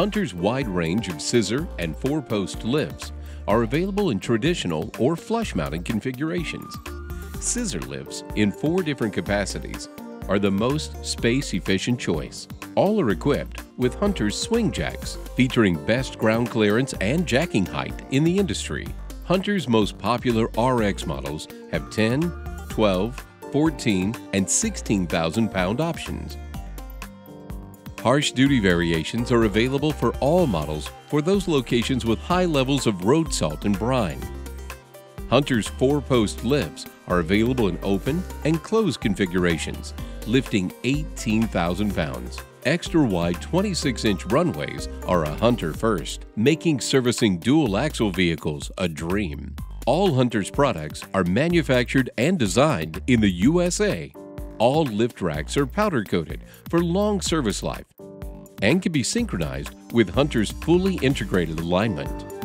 Hunter's wide range of scissor and four-post lifts are available in traditional or flush-mounted configurations. Scissor lifts in four different capacities are the most space-efficient choice. All are equipped with Hunter's swing jacks, featuring best ground clearance and jacking height in the industry. Hunter's most popular RX models have 10, 12, 14, and 16,000 pound options. Harsh duty variations are available for all models for those locations with high levels of road salt and brine. Hunter's four-post lifts are available in open and closed configurations, lifting 18,000 pounds. Extra wide 26-inch runways are a Hunter first, making servicing dual-axle vehicles a dream. All Hunter's products are manufactured and designed in the USA all lift racks are powder coated for long service life and can be synchronized with Hunter's fully integrated alignment.